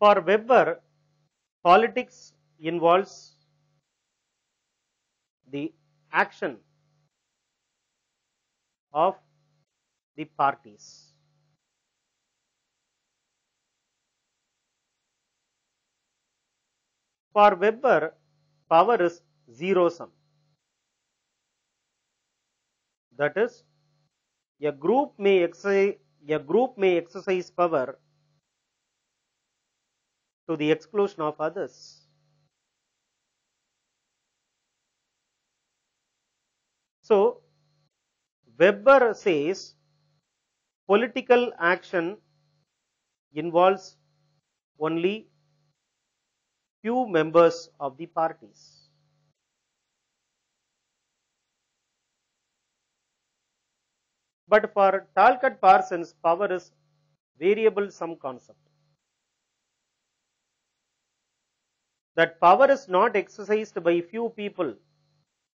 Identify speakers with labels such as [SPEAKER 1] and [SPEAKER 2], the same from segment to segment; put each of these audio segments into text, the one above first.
[SPEAKER 1] For Weber, politics involves the action of the parties. For Weber, power is zero sum. That is, a group may exercise, a group may exercise power to the exclusion of others. So, Weber says political action involves only few members of the parties. But for Talcott Parsons, power is variable sum concept. That power is not exercised by few people.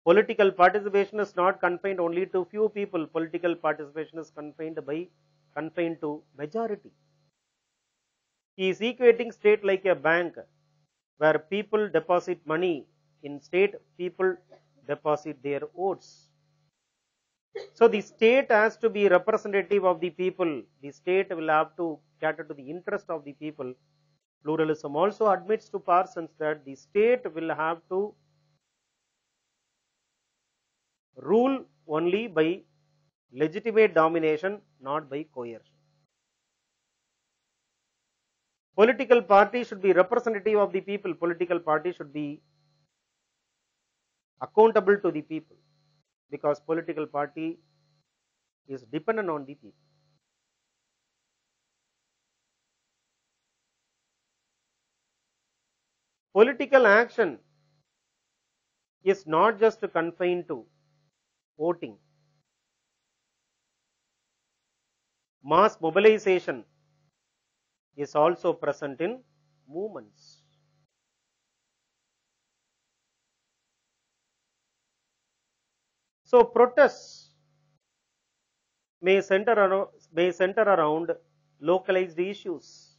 [SPEAKER 1] Political participation is not confined only to few people. Political participation is confined by confined to majority. He is equating state like a bank where people deposit money in state, people deposit their votes. So the state has to be representative of the people. The state will have to cater to the interest of the people. Pluralism also admits to Parsons that the state will have to rule only by legitimate domination, not by coercion. Political party should be representative of the people. Political party should be accountable to the people because political party is dependent on the people. Political action is not just confined to voting. Mass mobilization is also present in movements. So protests may center around, may center around localized issues.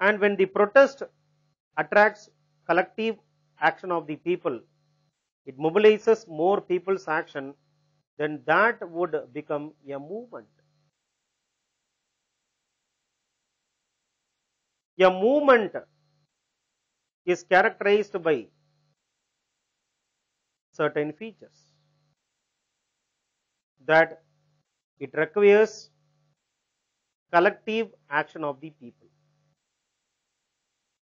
[SPEAKER 1] And when the protest attracts collective action of the people, it mobilizes more people's action, then that would become a movement. A movement is characterized by certain features. That it requires collective action of the people,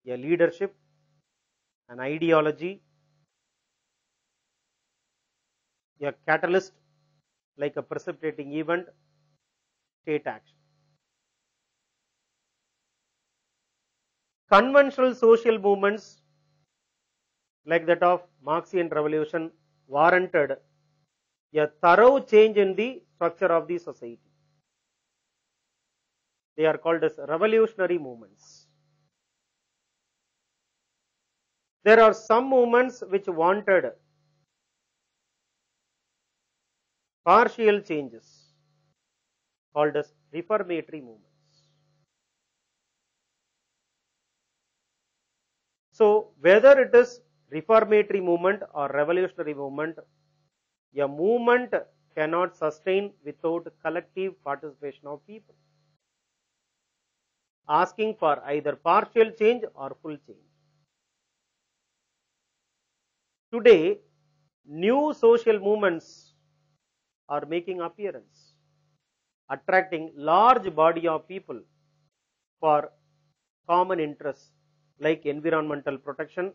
[SPEAKER 1] a leadership, an ideology, a catalyst like a precipitating event, state action. Conventional social movements like that of Marxian revolution warranted a thorough change in the structure of the society. They are called as revolutionary movements. There are some movements which wanted partial changes called as reformatory movements. So, whether it is reformatory movement or revolutionary movement, a movement cannot sustain without collective participation of people, asking for either partial change or full change. Today, new social movements are making appearance, attracting large body of people for common interests like environmental protection,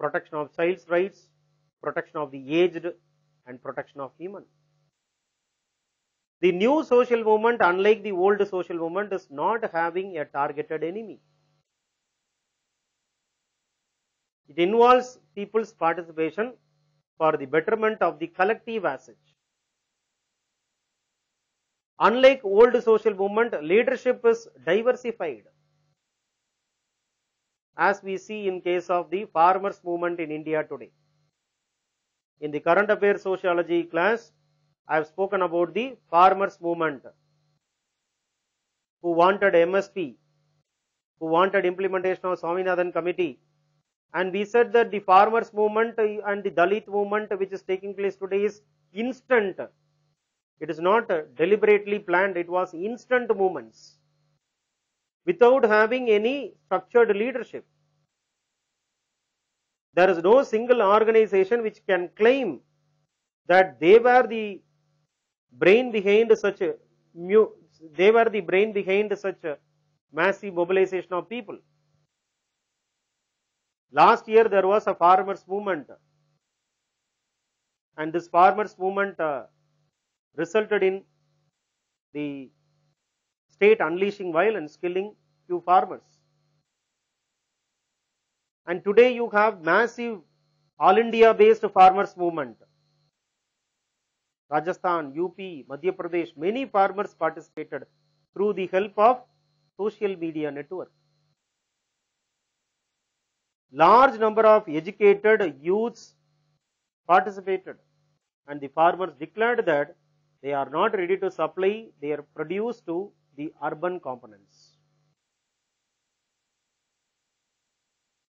[SPEAKER 1] protection of child's rights, protection of the aged and protection of women. The new social movement, unlike the old social movement, is not having a targeted enemy. It involves people's participation for the betterment of the collective asset. Unlike old social movement, leadership is diversified. As we see in case of the farmers movement in India today. In the current affairs sociology class, I have spoken about the farmers movement who wanted MSP who wanted implementation of Swaminathan committee. And we said that the farmers movement and the Dalit movement which is taking place today is instant. It is not deliberately planned, it was instant movements without having any structured leadership. There is no single organization which can claim that they were the brain behind such a they were the brain behind such a massive mobilization of people. Last year there was a farmers movement and this farmers movement uh, resulted in the state unleashing violence killing few farmers. And today you have massive all India based farmers movement. Rajasthan, UP, Madhya Pradesh, many farmers participated through the help of social media network. Large number of educated youths participated and the farmers declared that they are not ready to supply their produce to the urban components.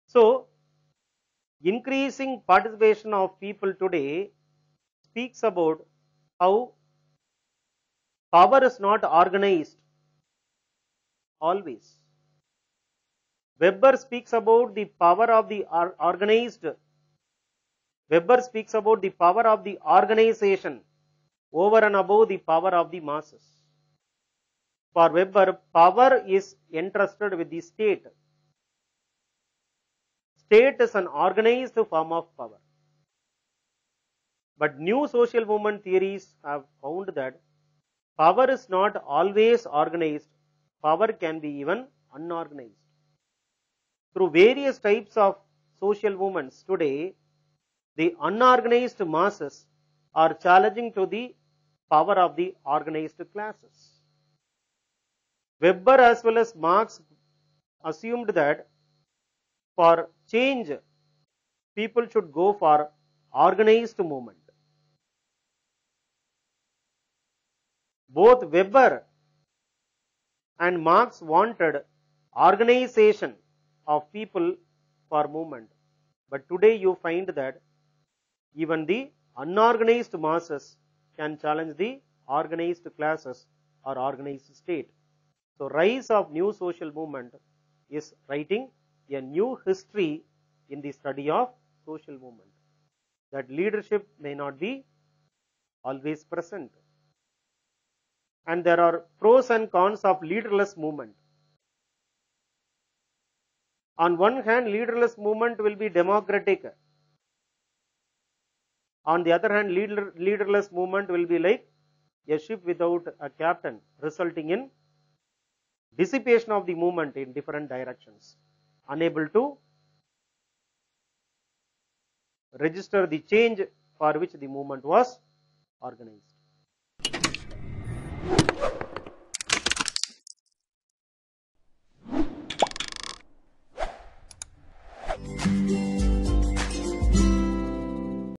[SPEAKER 1] So, increasing participation of people today speaks about how power is not organized always. Weber speaks about the power of the organized. Weber speaks about the power of the organization over and above the power of the masses. For Weber, power is entrusted with the state. State is an organized form of power. But new social movement theories have found that power is not always organized, power can be even unorganized. Through various types of social movements today, the unorganized masses are challenging to the power of the organized classes. Weber as well as Marx assumed that for change, people should go for organized movement. Both Weber and Marx wanted organization of people for movement. But today you find that even the unorganized masses can challenge the organized classes or organized state. So rise of new social movement is writing a new history in the study of social movement. That leadership may not be always present. And there are pros and cons of leaderless movement. On one hand, leaderless movement will be democratic. On the other hand, leader, leaderless movement will be like a ship without a captain, resulting in dissipation of the movement in different directions, unable to register the change for which the movement was organized.